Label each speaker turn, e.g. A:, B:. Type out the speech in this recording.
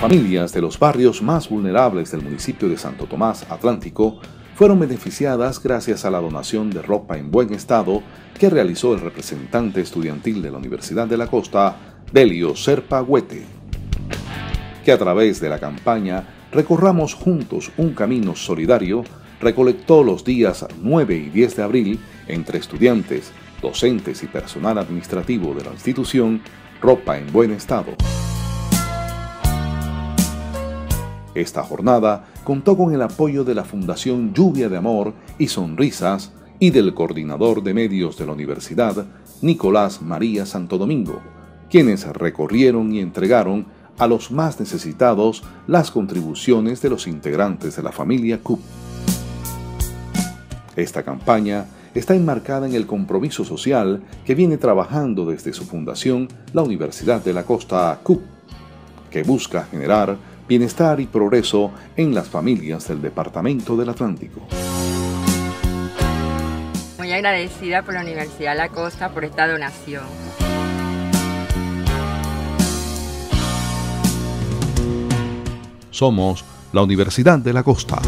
A: familias de los barrios más vulnerables del municipio de Santo Tomás Atlántico fueron beneficiadas gracias a la donación de ropa en buen estado que realizó el representante estudiantil de la Universidad de la Costa, Delio Serpa Huete. Que a través de la campaña Recorramos juntos un camino solidario recolectó los días 9 y 10 de abril entre estudiantes, docentes y personal administrativo de la institución ropa en buen estado. Esta jornada contó con el apoyo de la Fundación Lluvia de Amor y Sonrisas y del coordinador de medios de la universidad, Nicolás María Santo Domingo, quienes recorrieron y entregaron a los más necesitados las contribuciones de los integrantes de la familia CUP. Esta campaña está enmarcada en el compromiso social que viene trabajando desde su fundación la Universidad de la Costa CUP, que busca generar bienestar y progreso en las familias del Departamento del Atlántico.
B: Muy agradecida por la Universidad la Costa por esta donación.
A: Somos la Universidad de la Costa.